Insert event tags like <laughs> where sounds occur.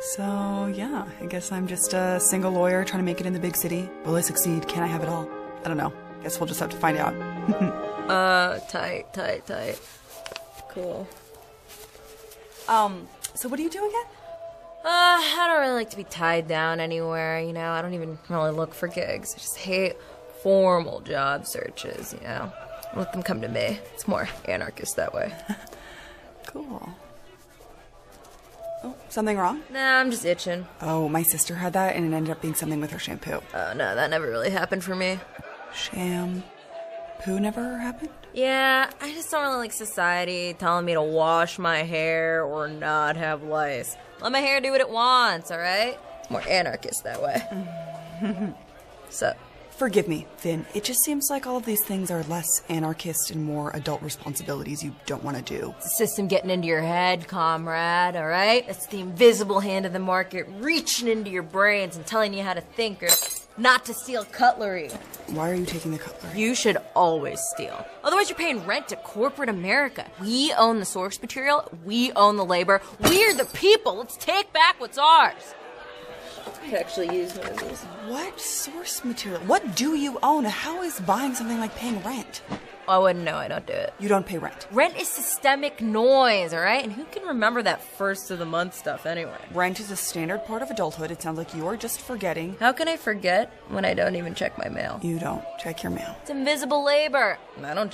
So, yeah, I guess I'm just a single lawyer trying to make it in the big city. Will I succeed? Can I have it all? I don't know. Guess we'll just have to find out. <laughs> Uh, tight, tight, tight. Cool. Um, so what do you do again? Uh, I don't really like to be tied down anywhere, you know. I don't even really look for gigs. I just hate formal job searches, you know. Let them come to me. It's more anarchist that way. <laughs> Cool. Something wrong? nah, I'm just itching. Oh, my sister had that and it ended up being something with her shampoo. Oh, no, that never really happened for me. Sham. Poo never happened? Yeah, I just don't really like society telling me to wash my hair or not have lice. Let my hair do what it wants, alright? More anarchist that way. <laughs> so, Forgive me, Finn. It just seems like all of these things are less anarchist and more adult responsibilities you don't want to do. the system getting into your head, comrade, alright? It's the invisible hand of the market reaching into your brains and telling you how to think or not to steal cutlery. Why are you taking the cutlery? You should always steal. Otherwise, you're paying rent to corporate America. We own the source material, we own the labor, we're the people. Let's take back what's ours. I could actually use one of these. What source material? What do you own? How is buying something like paying rent? I wouldn't know, I don't do it. You don't pay rent. Rent is systemic noise, alright? And who can remember that first of the month stuff anyway? Rent is a standard part of adulthood. It sounds like you are just forgetting. How can I forget when I don't even check my mail? You don't check your mail. It's invisible labor. I don't